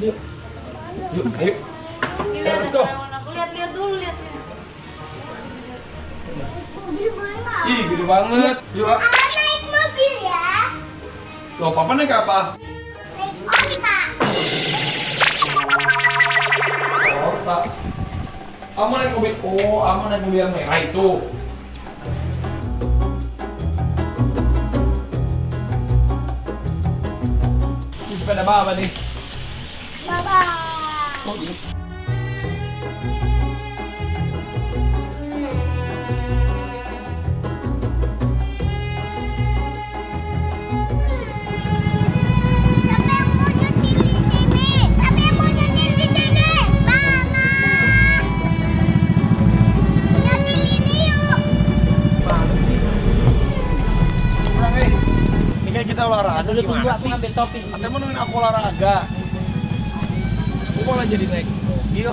Yuk. Yuk, ayo. Let's go. aku. Lihat-lihat dulu, lihat sini. Ih, gede banget. Yuk, ah. naik mobil ya. Loh, papa naik apa? Naik onta. Oh, tak. Kamu naik mobil, oh, kamu naik mobil yang merah itu. Ini sepeda apa nih? Sih? Kurang, eh. Kita olahraga tunggu gimana aku sih? ngambil topi. Katanya mau nemenin aku olahraga. Aku malah jadi naik mobil.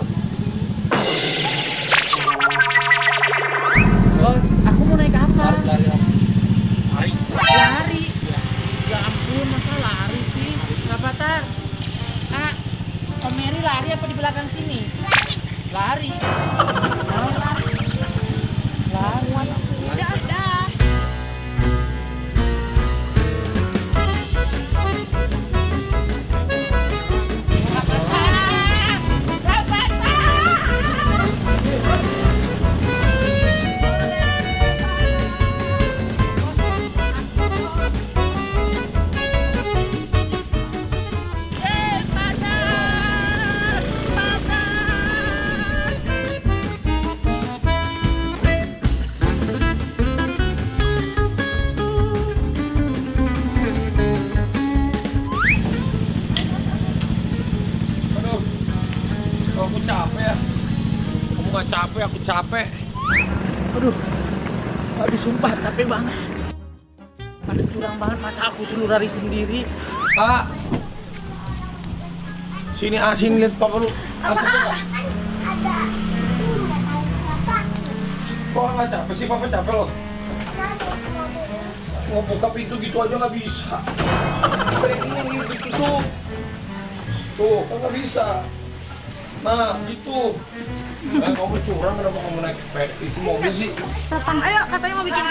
Bos, aku mau naik apa? Lari-lari. Lari. Lari. Ya ampun, masa lari sih? Kenapa tar? Ah, Om Mary lari apa di belakang sini? Lari. Capek, aku capek. Aduh. Aduh, sumpah capek banget. Aduh, curang banget masa aku suruh lari sendiri. Kak. Sini ah, sini lihat papa lu. Tuh Kak. Ada. Kok nggak capek sih? Papa capek loh. Mau buka pintu gitu aja nggak bisa. Ini gitu gitu. Tuh, kan nggak bisa. Nah, gitu. Eh, kamu curang kenapa kamu naik itu mobil sih? Ayo, katanya mau bikin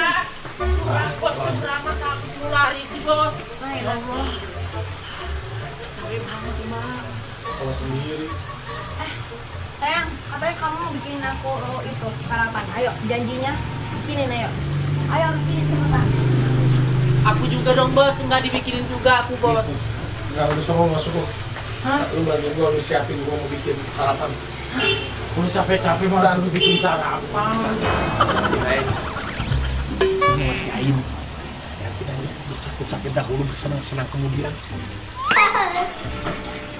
curang masa aku suruh lari sih, Bos? Ya Allah. Capek banget, Mak. Kalau sendiri. Sayang, katanya kamu mau bikin aku itu sarapan. Ayo, janjinya bikinin ayo. Ayo, bikinin sebentar. Aku juga dong, Bos. Nggak dibikinin juga aku, Bos. Nggak, udah sama masuk kok. Hah? Lu bantuin gua, lu siapin gua mau bikin sarapan. Udah capek-capek malah lu bikin sarapan. Ngerjain. Yakin aja, bersakit-sakit dahulu, bersenang-senang kemudian.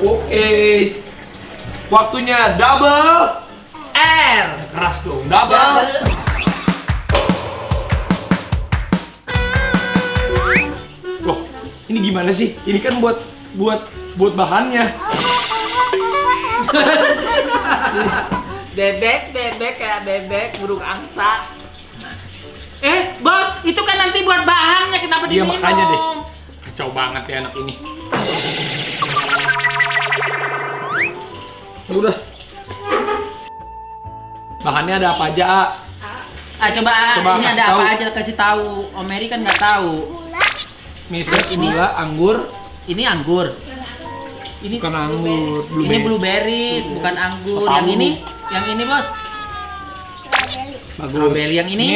Oke. Waktunya double. R. Keras dong, double. Loh, ini gimana sih? Ini kan buat buat buat bahannya. Bebek, bebek kayak bebek, burung angsa. Eh, bos, itu kan nanti buat bahannya kenapa Iya, diminum? makanya deh. Kacau banget ya anak ini. Ya udah. Bahannya ada apa aja, A? Ah, coba, Coba ini kasih ada apa tahu. aja kasih tahu. Om Mary kan nggak tahu. Mises, gula, anggur, Ini anggur. Ini bukan anggur, ini blueberry. blueberries, bukan anggur. Tahu. Yang ini, yang ini bos. Bagus. Strawberry yang ini?